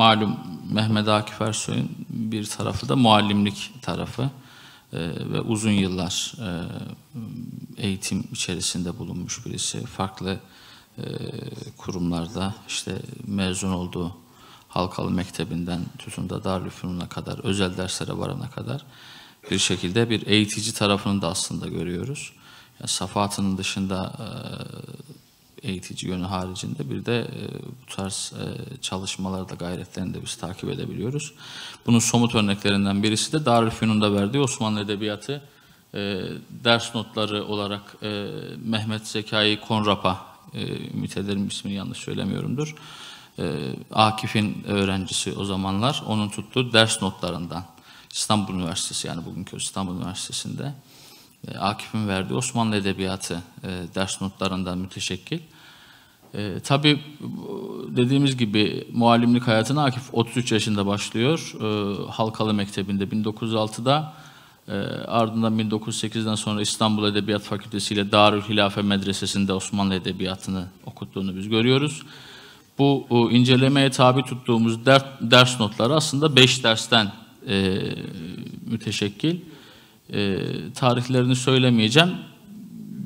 malum Mehmet Akif Ersoy'un bir tarafı da muallimlik tarafı e, ve uzun yıllar e, eğitim içerisinde bulunmuş birisi. Farklı e, kurumlarda işte mezun olduğu Halkalı Mektebi'nden tutun da Darülfünun'a kadar, özel derslere varana kadar bir şekilde bir eğitici tarafını da aslında görüyoruz. Yani safatının dışında eğitici yönü haricinde bir de bu tarz çalışmalarda gayretlerini de biz takip edebiliyoruz. Bunun somut örneklerinden birisi de Darülfünun'da verdiği Osmanlı Edebiyatı ders notları olarak Mehmet Zekai Konrap'a ümit ederim ismini yanlış söylemiyorumdur. Akif'in öğrencisi o zamanlar onun tuttuğu ders notlarından İstanbul Üniversitesi yani bugünkü İstanbul Üniversitesi'nde e, Akif'in verdiği Osmanlı Edebiyatı e, ders notlarından müteşekkil. E, tabii dediğimiz gibi muallimlik hayatına Akif 33 yaşında başlıyor. E, Halkalı Mektebi'nde 1906'da e, ardından 1908'den sonra İstanbul Edebiyat Fakültesi ile Darül Hilafe Medresesi'nde Osmanlı Edebiyatı'nı okuttuğunu biz görüyoruz. Bu o, incelemeye tabi tuttuğumuz ders, ders notları aslında 5 dersten e, müteşekkil. E, tarihlerini söylemeyeceğim.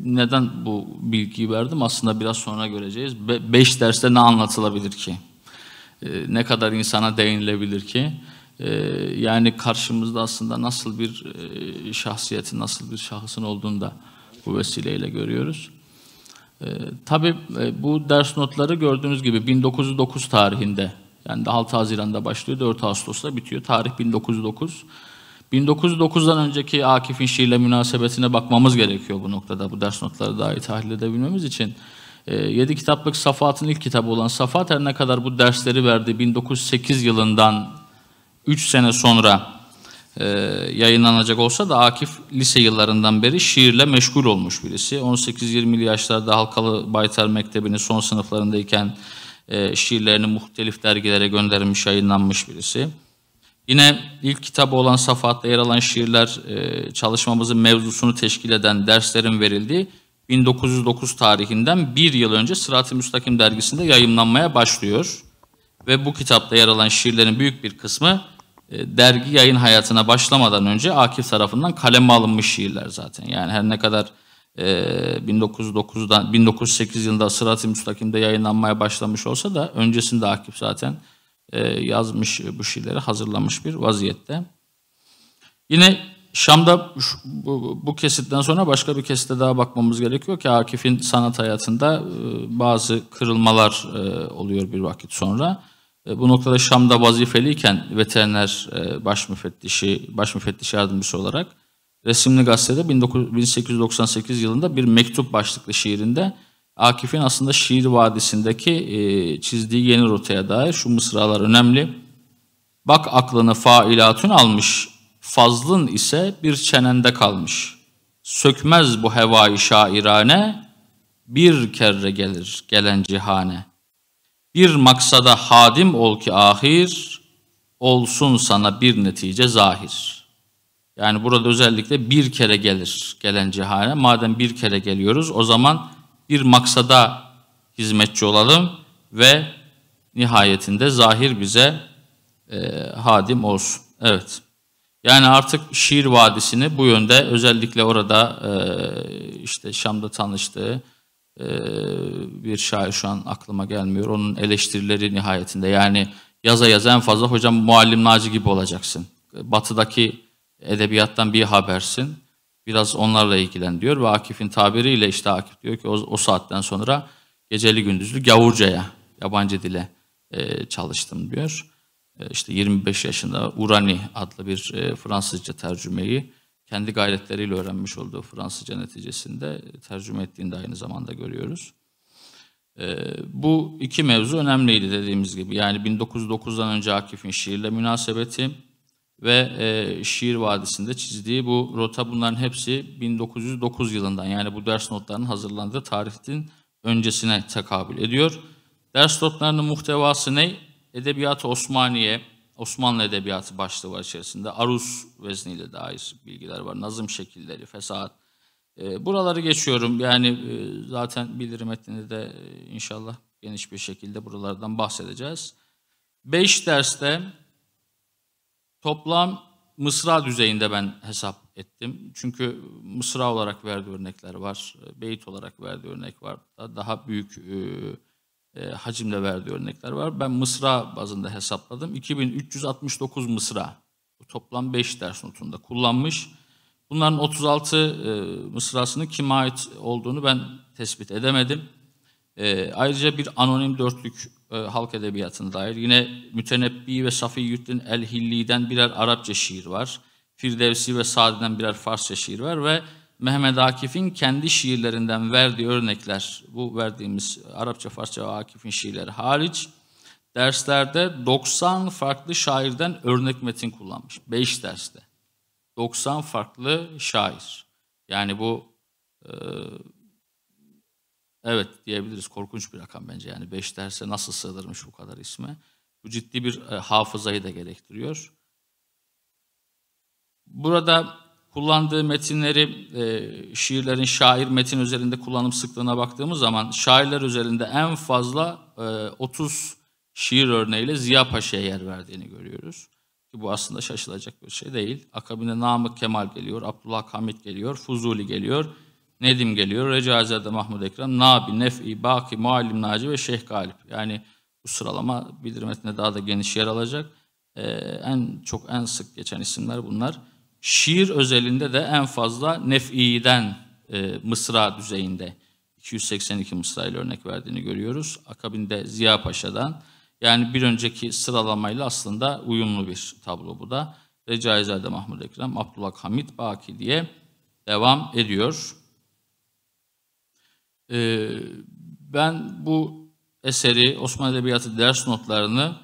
Neden bu bilgiyi verdim? Aslında biraz sonra göreceğiz. Be beş derste ne anlatılabilir ki? E, ne kadar insana değinilebilir ki? E, yani karşımızda aslında nasıl bir e, şahsiyetin, nasıl bir şahısın olduğunu da bu vesileyle görüyoruz. E, tabii e, bu ders notları gördüğünüz gibi 1909 tarihinde yani 6 Haziran'da başlıyor, 4 Ağustos'ta bitiyor. Tarih 1909. 1909'dan önceki Akif'in şiirle münasebetine bakmamız gerekiyor bu noktada. Bu ders notları daha iyi tahlil edebilmemiz için. E, 7 kitaplık Safat'ın ilk kitabı olan Safat her ne kadar bu dersleri verdi 1908 yılından 3 sene sonra e, yayınlanacak olsa da Akif lise yıllarından beri şiirle meşgul olmuş birisi. 18-20'li yaşlarda Halkalı Baytar Mektebi'nin son sınıflarındayken e, şiirlerini muhtelif dergilere gönderilmiş, yayınlanmış birisi. Yine ilk kitabı olan Safahat'ta yer alan şiirler e, çalışmamızın mevzusunu teşkil eden derslerin verildiği 1909 tarihinden bir yıl önce Sırat-ı Müstakim dergisinde yayınlanmaya başlıyor. Ve bu kitapta yer alan şiirlerin büyük bir kısmı e, dergi yayın hayatına başlamadan önce Akif tarafından kaleme alınmış şiirler zaten. Yani her ne kadar 1909'dan 1908 yılında Sırat-ı Müstakim'de yayınlanmaya başlamış olsa da öncesinde Akif zaten e, yazmış bu şiirleri hazırlamış bir vaziyette. Yine Şam'da bu, kesitten sonra başka bir kesite daha bakmamız gerekiyor ki Akif'in sanat hayatında e, bazı kırılmalar e, oluyor bir vakit sonra. Bu noktada Şam'da vazifeliyken veteriner baş müfettişi, baş müfettiş yardımcısı olarak Resimli Gazete'de 1898 yılında bir mektup başlıklı şiirinde Akif'in aslında şiir vadisindeki e, çizdiği yeni rotaya dair şu mısralar önemli. Bak aklını failatün almış, fazlın ise bir çenende kalmış. Sökmez bu hevai şairane, bir kere gelir gelen cihane. Bir maksada hadim ol ki ahir, olsun sana bir netice zahir.'' Yani burada özellikle bir kere gelir gelen cihane. Madem bir kere geliyoruz o zaman bir maksada hizmetçi olalım ve nihayetinde zahir bize e, hadim olsun. Evet. Yani artık Şiir Vadisi'ni bu yönde özellikle orada e, işte Şam'da tanıştığı e, bir şair şu an aklıma gelmiyor. Onun eleştirileri nihayetinde yani yaza yaza en fazla hocam muallim Naci gibi olacaksın. Batı'daki edebiyattan bir habersin. Biraz onlarla ilgilen diyor ve Akif'in tabiriyle işte Akif diyor ki o, o saatten sonra geceli gündüzlü gavurcaya, yabancı dile e, çalıştım diyor. E, işte 25 yaşında Urani adlı bir e, Fransızca tercümeyi kendi gayretleriyle öğrenmiş olduğu Fransızca neticesinde tercüme ettiğini de aynı zamanda görüyoruz. E, bu iki mevzu önemliydi dediğimiz gibi. Yani 1909'dan önce Akif'in şiirle münasebeti, ve e, Şiir Vadisi'nde çizdiği bu rota bunların hepsi 1909 yılından yani bu ders notlarının hazırlandığı tarihin öncesine tekabül ediyor. Ders notlarının muhtevası ne? Edebiyat Osmaniye, Osmanlı Edebiyatı başlığı var içerisinde. Arus vezniyle dair bilgiler var. Nazım şekilleri, fesat. E, buraları geçiyorum. Yani e, zaten bildirim metninde de e, inşallah geniş bir şekilde buralardan bahsedeceğiz. 5 derste toplam mısra düzeyinde ben hesap ettim. Çünkü mısra olarak verdiği örnekler var, beyit olarak verdiği örnek var, daha büyük e, e, hacimle verdiği örnekler var. Ben mısra bazında hesapladım. 2369 mısra. Toplam 5 ders notunda kullanmış. Bunların 36 e, mısrasının kime ait olduğunu ben tespit edemedim. E, ayrıca bir anonim dörtlük e, halk edebiyatına dair yine Mütenebbi ve Safiyüddin el-Hilli'den birer Arapça şiir var. Firdevsi ve Sadi'den birer Farsça şiir var ve Mehmet Akif'in kendi şiirlerinden verdiği örnekler, bu verdiğimiz Arapça, Farsça ve Akif'in şiirleri hariç derslerde 90 farklı şairden örnek metin kullanmış. 5 derste. 90 farklı şair. Yani bu e, evet diyebiliriz korkunç bir rakam bence. Yani 5 derse nasıl sığdırmış bu kadar isme. Bu ciddi bir e, hafızayı da gerektiriyor. Burada kullandığı metinleri, e, şiirlerin şair metin üzerinde kullanım sıklığına baktığımız zaman şairler üzerinde en fazla e, 30 şiir örneğiyle Ziya Paşa'ya yer verdiğini görüyoruz. Ki bu aslında şaşılacak bir şey değil. Akabinde Namık Kemal geliyor, Abdullah Hamit geliyor, Fuzuli geliyor, Nedim geliyor, Recaizade Mahmud Ekrem, Nabi, Nef'i, Baki, Muallim Naci ve Şeyh Galip. Yani bu sıralama bildirim metninde daha da geniş yer alacak. Ee, en çok en sık geçen isimler bunlar. Şiir özelinde de en fazla Nef'i'den e, Mısra düzeyinde 282 Mısra ile örnek verdiğini görüyoruz. Akabinde Ziya Paşa'dan yani bir önceki sıralamayla aslında uyumlu bir tablo bu da. Recaizade Mahmud Ekrem, Abdullah Hamit Baki diye devam ediyor. Ee, ben bu eseri Osmanlı Edebiyatı ders notlarını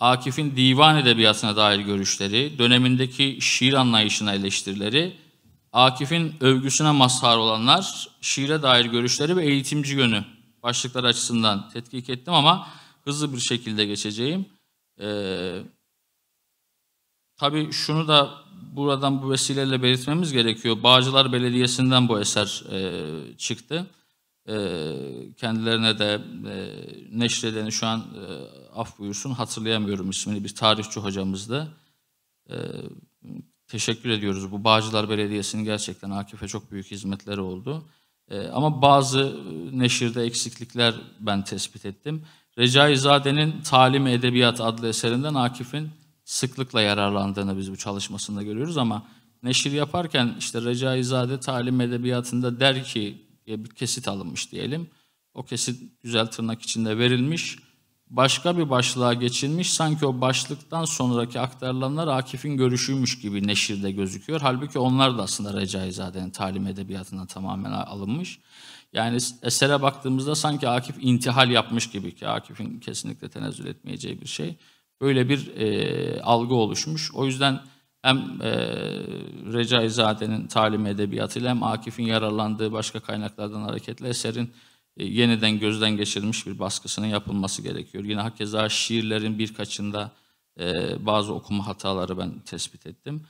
Akif'in divan edebiyatına dair görüşleri, dönemindeki şiir anlayışına eleştirileri, Akif'in övgüsüne mazhar olanlar, şiire dair görüşleri ve eğitimci yönü başlıklar açısından tetkik ettim ama hızlı bir şekilde geçeceğim. Ee, tabii şunu da buradan bu vesileyle belirtmemiz gerekiyor. Bağcılar Belediyesi'nden bu eser e, çıktı. E, kendilerine de e, neşredeni şu an e, af buyursun hatırlayamıyorum ismini bir tarihçi hocamızdı. E, teşekkür ediyoruz. Bu Bağcılar Belediyesi'nin gerçekten Akif'e çok büyük hizmetleri oldu. E, ama bazı neşirde eksiklikler ben tespit ettim. Recaizade'nin Talim Edebiyat adlı eserinden Akif'in sıklıkla yararlandığını biz bu çalışmasında görüyoruz ama neşir yaparken işte Recaizade Talim Edebiyatı'nda der ki bir kesit alınmış diyelim. O kesit güzel tırnak içinde verilmiş. Başka bir başlığa geçilmiş. Sanki o başlıktan sonraki aktarılanlar Akif'in görüşüymüş gibi neşirde gözüküyor. Halbuki onlar da aslında Recaizade'nin talim edebiyatından tamamen alınmış. Yani esere baktığımızda sanki Akif intihal yapmış gibi ki Akif'in kesinlikle tenezzül etmeyeceği bir şey. Böyle bir e, algı oluşmuş. O yüzden hem e, Recaizade'nin talim edebiyatıyla hem Akif'in yararlandığı başka kaynaklardan hareketle eserin e, yeniden gözden geçirilmiş bir baskısının yapılması gerekiyor. Yine hakeza şiirlerin birkaçında e, bazı okuma hataları ben tespit ettim.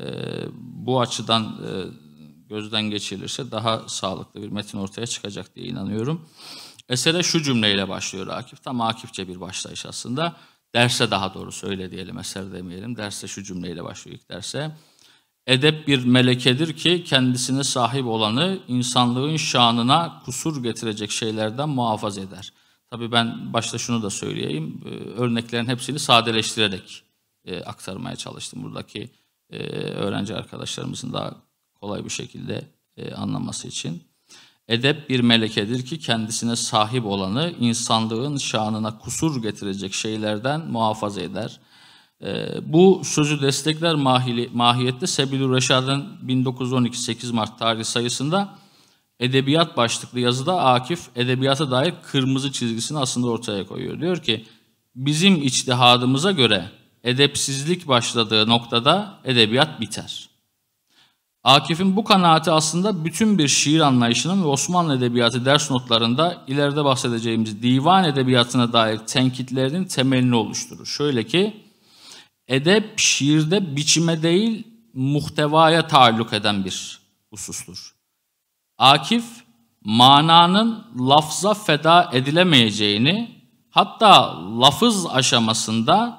E, bu açıdan e, gözden geçirilirse daha sağlıklı bir metin ortaya çıkacak diye inanıyorum. Esere şu cümleyle başlıyor Akif. Tam Akifçe bir başlayış aslında. Derse daha doğrusu öyle diyelim, eser demeyelim. Derse şu cümleyle başlıyor ilk derse. Edep bir melekedir ki kendisine sahip olanı insanlığın şanına kusur getirecek şeylerden muhafaza eder. Tabii ben başta şunu da söyleyeyim. Ee, örneklerin hepsini sadeleştirerek e, aktarmaya çalıştım. Buradaki e, öğrenci arkadaşlarımızın daha kolay bir şekilde e, anlaması için. Edep bir melekedir ki kendisine sahip olanı insanlığın şanına kusur getirecek şeylerden muhafaza eder. E, bu sözü destekler mahili, mahiyette Sebilur Reşad'ın 1912 8 Mart tarih sayısında edebiyat başlıklı yazıda Akif edebiyata dair kırmızı çizgisini aslında ortaya koyuyor. Diyor ki bizim içtihadımıza göre edepsizlik başladığı noktada edebiyat biter. Akif'in bu kanaati aslında bütün bir şiir anlayışının ve Osmanlı Edebiyatı ders notlarında ileride bahsedeceğimiz divan edebiyatına dair tenkitlerinin temelini oluşturur. Şöyle ki, edep şiirde biçime değil muhtevaya taalluk eden bir husustur. Akif, mananın lafza feda edilemeyeceğini, Hatta lafız aşamasında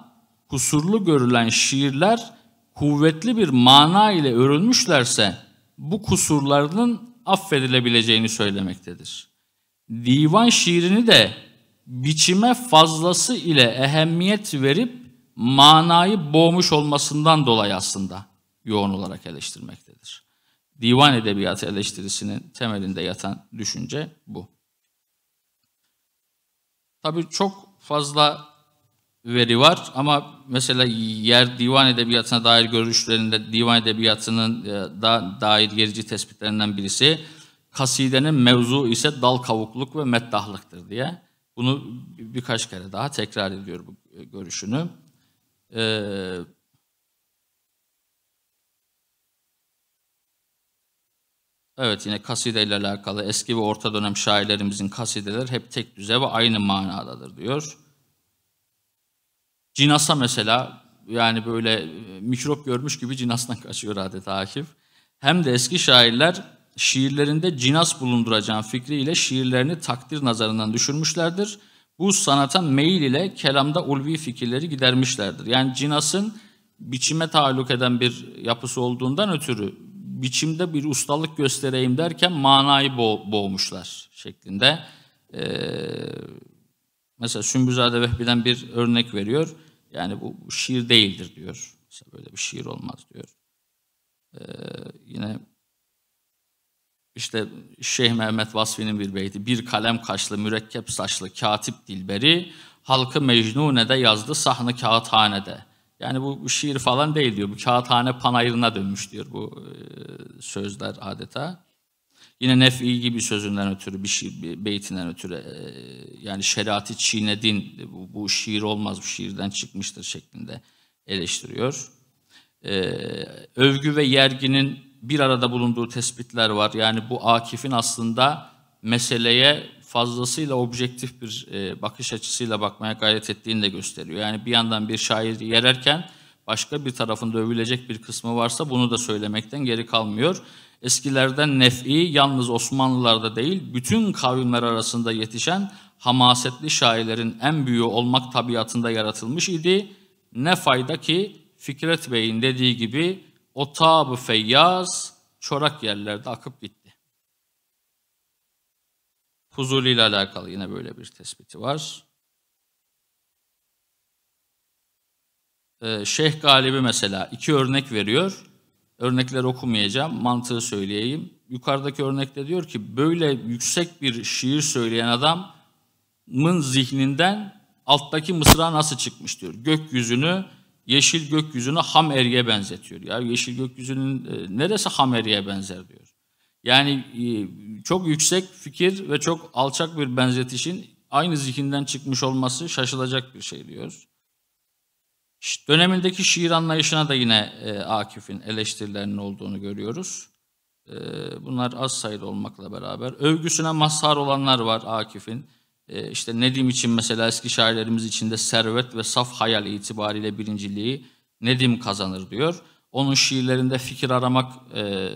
kusurlu görülen şiirler kuvvetli bir mana ile örülmüşlerse bu kusurlarının affedilebileceğini söylemektedir. Divan şiirini de biçime fazlası ile ehemmiyet verip manayı boğmuş olmasından dolayı aslında yoğun olarak eleştirmektedir. Divan edebiyatı eleştirisinin temelinde yatan düşünce bu. Tabii çok fazla veri var ama mesela yer divan edebiyatına dair görüşlerinde divan edebiyatının e, da dair gerici tespitlerinden birisi kasidenin mevzu ise dal kavukluk ve meddahlıktır diye. Bunu birkaç kere daha tekrar ediyor bu görüşünü. Ee, evet yine kaside ile alakalı eski ve orta dönem şairlerimizin kasideler hep tek düze ve aynı manadadır diyor. Cinasa mesela yani böyle e, mikrop görmüş gibi cinastan kaçıyor adeta Akif. Hem de eski şairler şiirlerinde cinas bulunduracağın fikriyle şiirlerini takdir nazarından düşürmüşlerdir. Bu sanata meyil ile kelamda ulvi fikirleri gidermişlerdir. Yani cinasın biçime taalluk eden bir yapısı olduğundan ötürü biçimde bir ustalık göstereyim derken manayı bo boğmuşlar şeklinde. Ee, mesela Sümbüzade Vehbi'den bir örnek veriyor. Yani bu şiir değildir diyor. Mesela böyle bir şiir olmaz diyor. Ee, yine işte Şeyh Mehmet Vasfi'nin bir beyti. Bir kalem kaşlı, mürekkep saçlı, katip dilberi, halkı Mecnune'de yazdı sahnı kağıthanede. Yani bu şiir falan değil diyor. Bu kağıthane panayırına dönmüş diyor bu e, sözler adeta. Yine nef'i gibi sözünden ötürü, bir şiir, bir beytinden ötürü e, yani şeriatı çiğnedin, bu, bu şiir olmaz, bu şiirden çıkmıştır şeklinde eleştiriyor. E, övgü ve yerginin bir arada bulunduğu tespitler var. Yani bu Akif'in aslında meseleye fazlasıyla objektif bir e, bakış açısıyla bakmaya gayret ettiğini de gösteriyor. Yani bir yandan bir şair yererken başka bir tarafında övülecek bir kısmı varsa bunu da söylemekten geri kalmıyor. Eskilerden nef'i yalnız Osmanlılarda değil, bütün kavimler arasında yetişen hamasetli şairlerin en büyüğü olmak tabiatında yaratılmış idi. Ne fayda ki Fikret Bey'in dediği gibi o tab feyyaz çorak yerlerde akıp gitti. Fuzuli ile alakalı yine böyle bir tespiti var. Ee, Şeyh Galibi mesela iki örnek veriyor. Örnekleri okumayacağım, mantığı söyleyeyim. Yukarıdaki örnekte diyor ki böyle yüksek bir şiir söyleyen adamın zihninden alttaki mısra nasıl çıkmış diyor. Gökyüzünü yeşil gökyüzünü ham eriye benzetiyor. Ya yeşil gökyüzünün e, neresi ham eriye benzer diyor. Yani e, çok yüksek fikir ve çok alçak bir benzetişin aynı zihinden çıkmış olması şaşılacak bir şey diyor. Dönemindeki şiir anlayışına da yine e, Akif'in eleştirilerinin olduğunu görüyoruz. E, bunlar az sayıda olmakla beraber. Övgüsüne mazhar olanlar var Akif'in. E, işte Nedim için mesela eski şairlerimiz içinde servet ve saf hayal itibariyle birinciliği Nedim kazanır diyor. Onun şiirlerinde fikir aramak e,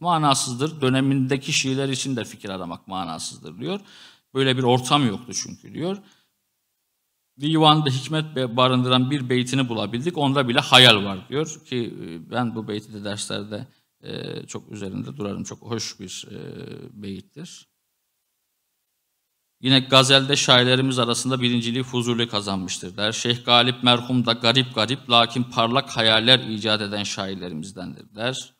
manasızdır. Dönemindeki şiirler için de fikir aramak manasızdır diyor. Böyle bir ortam yoktu çünkü diyor. Divan'da hikmet barındıran bir beytini bulabildik. Onda bile hayal var diyor ki e, ben bu beyti de derslerde e, çok üzerinde durarım. Çok hoş bir e, beyittir. Yine gazelde şairlerimiz arasında birinciliği Fuzuli kazanmıştır der. Şeyh Galip merhum da garip garip lakin parlak hayaller icat eden şairlerimizdendir der.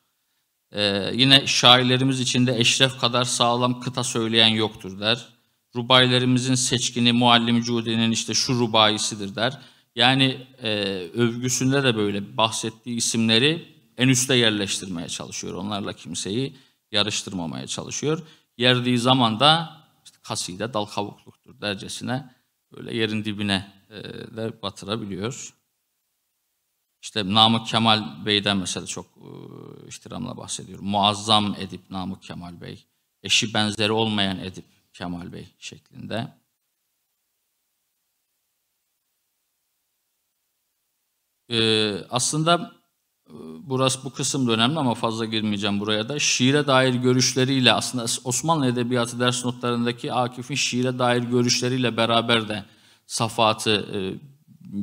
Ee, yine şairlerimiz içinde eşref kadar sağlam kıta söyleyen yoktur der. Rubaylerimizin seçkini Muallim Cudi'nin işte şu rubayisidir der. Yani e, övgüsünde de böyle bahsettiği isimleri en üste yerleştirmeye çalışıyor. Onlarla kimseyi yarıştırmamaya çalışıyor. Yerdiği zaman da kaside dal kavukluktur dercesine böyle yerin dibine e, de batırabiliyor. İşte Namık Kemal Bey'den mesela çok e, ihtiramla bahsediyorum. Muazzam edip Namık Kemal Bey. Eşi benzeri olmayan edip Kemal Bey şeklinde. Ee, aslında burası bu kısım da önemli ama fazla girmeyeceğim buraya da. Şiire dair görüşleriyle aslında Osmanlı Edebiyatı ders notlarındaki Akif'in şiire dair görüşleriyle beraber de safatı e,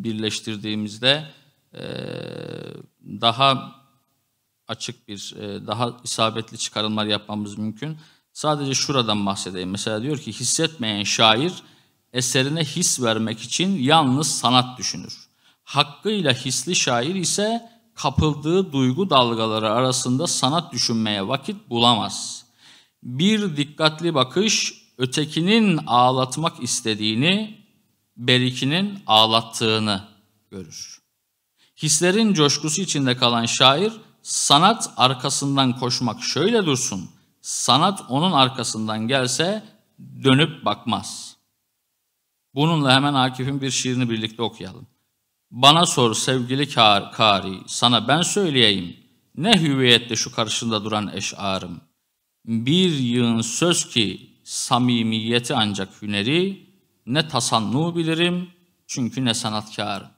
birleştirdiğimizde e, daha açık bir, e, daha isabetli çıkarımlar yapmamız mümkün. Sadece şuradan bahsedeyim. Mesela diyor ki hissetmeyen şair eserine his vermek için yalnız sanat düşünür. Hakkıyla hisli şair ise kapıldığı duygu dalgaları arasında sanat düşünmeye vakit bulamaz. Bir dikkatli bakış ötekinin ağlatmak istediğini, berikinin ağlattığını görür. Hislerin coşkusu içinde kalan şair sanat arkasından koşmak şöyle dursun. Sanat onun arkasından gelse dönüp bakmaz. Bununla hemen Akif'in bir şiirini birlikte okuyalım. Bana sor sevgili kar, kari, sana ben söyleyeyim. Ne hüviyette şu karşında duran eşarım. Bir yığın söz ki samimiyeti ancak hüneri, ne tasannu bilirim çünkü ne sanatkarım.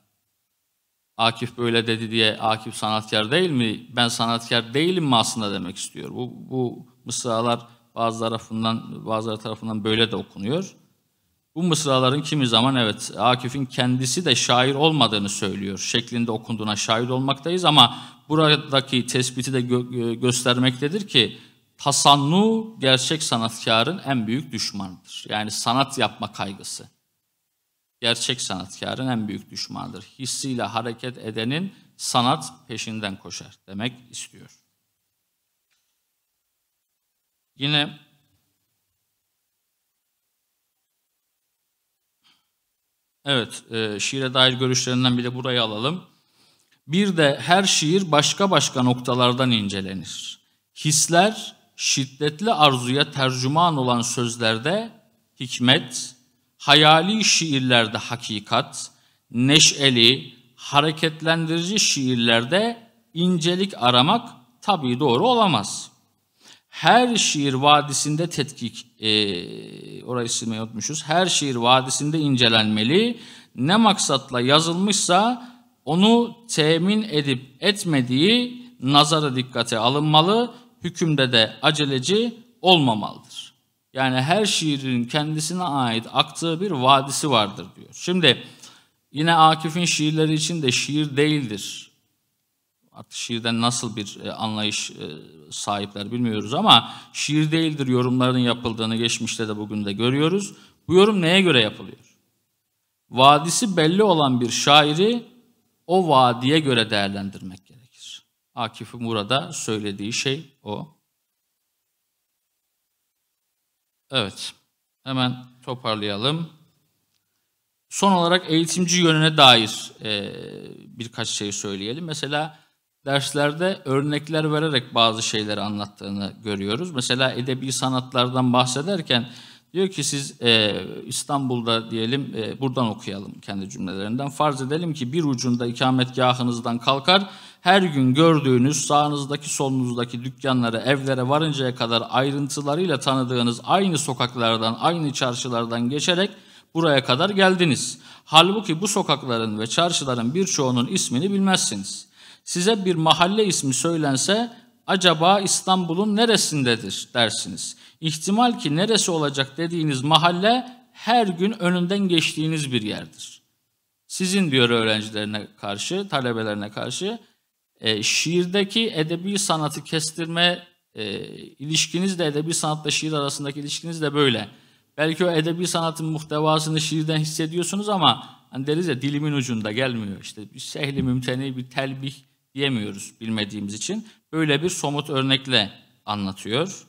Akif böyle dedi diye Akif sanatkar değil mi? Ben sanatkar değilim mi aslında demek istiyor. Bu, bu mısralar bazı tarafından bazıları tarafından böyle de okunuyor. Bu mısraların kimi zaman evet Akif'in kendisi de şair olmadığını söylüyor. Şeklinde okunduğuna şair olmaktayız ama buradaki tespiti de gö- göstermektedir ki tasannu gerçek sanatkarın en büyük düşmanıdır. Yani sanat yapma kaygısı. Gerçek sanatkarın en büyük düşmanıdır. Hissiyle hareket edenin sanat peşinden koşar demek istiyor. Yine Evet, e, şiire dair görüşlerinden bir de burayı alalım. Bir de her şiir başka başka noktalardan incelenir. Hisler, şiddetli arzuya tercüman olan sözlerde hikmet, hayali şiirlerde hakikat, neşeli, hareketlendirici şiirlerde incelik aramak tabii doğru olamaz. Her şiir vadisinde tetkik, e, orayı silmeyi unutmuşuz, her şiir vadisinde incelenmeli, ne maksatla yazılmışsa onu temin edip etmediği nazara dikkate alınmalı, hükümde de aceleci olmamalıdır. Yani her şiirin kendisine ait aktığı bir vadisi vardır diyor. Şimdi yine Akif'in şiirleri için de şiir değildir. Artık şiirden nasıl bir e, anlayış e, sahipler bilmiyoruz ama şiir değildir yorumların yapıldığını geçmişte de bugün de görüyoruz. Bu yorum neye göre yapılıyor? Vadisi belli olan bir şairi o vadiye göre değerlendirmek gerekir. Akif'in burada söylediği şey o. Evet, hemen toparlayalım. Son olarak eğitimci yönüne dair e, birkaç şey söyleyelim. Mesela derslerde örnekler vererek bazı şeyleri anlattığını görüyoruz. Mesela edebi sanatlardan bahsederken diyor ki siz e, İstanbul'da diyelim e, buradan okuyalım kendi cümlelerinden. Farz edelim ki bir ucunda ikametgahınızdan kalkar her gün gördüğünüz sağınızdaki solunuzdaki dükkanlara, evlere varıncaya kadar ayrıntılarıyla tanıdığınız aynı sokaklardan, aynı çarşılardan geçerek buraya kadar geldiniz. Halbuki bu sokakların ve çarşıların birçoğunun ismini bilmezsiniz. Size bir mahalle ismi söylense acaba İstanbul'un neresindedir dersiniz. İhtimal ki neresi olacak dediğiniz mahalle her gün önünden geçtiğiniz bir yerdir. Sizin diyor öğrencilerine karşı, talebelerine karşı e, şiirdeki edebi sanatı kestirme e, ilişkiniz de edebi sanatla şiir arasındaki ilişkiniz de böyle. Belki o edebi sanatın muhtevasını şiirden hissediyorsunuz ama hani deriz ya dilimin ucunda gelmiyor. İşte bir sehli mümteni bir telbih diyemiyoruz bilmediğimiz için. Böyle bir somut örnekle anlatıyor.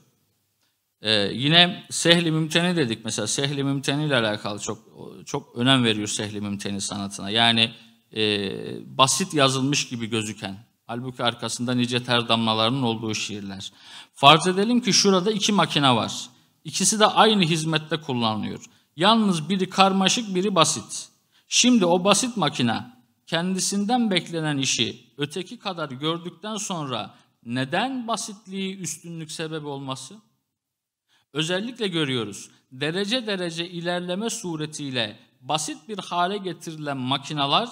Ee, yine sehli mümteni dedik mesela sehli mümteni ile alakalı çok çok önem veriyor sehli mümteni sanatına. Yani e, basit yazılmış gibi gözüken Halbuki arkasında nice ter damlalarının olduğu şiirler. Farz edelim ki şurada iki makine var. İkisi de aynı hizmette kullanılıyor. Yalnız biri karmaşık, biri basit. Şimdi o basit makine kendisinden beklenen işi öteki kadar gördükten sonra neden basitliği üstünlük sebebi olması? Özellikle görüyoruz. Derece derece ilerleme suretiyle basit bir hale getirilen makinalar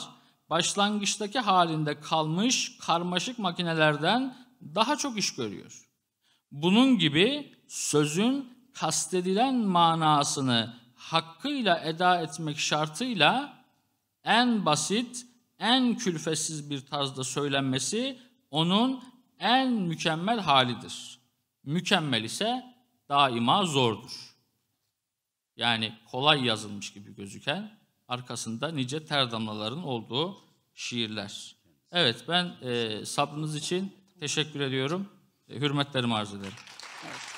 başlangıçtaki halinde kalmış karmaşık makinelerden daha çok iş görüyor. Bunun gibi sözün kastedilen manasını hakkıyla eda etmek şartıyla en basit, en külfetsiz bir tarzda söylenmesi onun en mükemmel halidir. Mükemmel ise daima zordur. Yani kolay yazılmış gibi gözüken arkasında nice ter damlaların olduğu şiirler. Evet ben e, sabrınız için teşekkür ediyorum. E, hürmetlerimi arz ederim. Evet.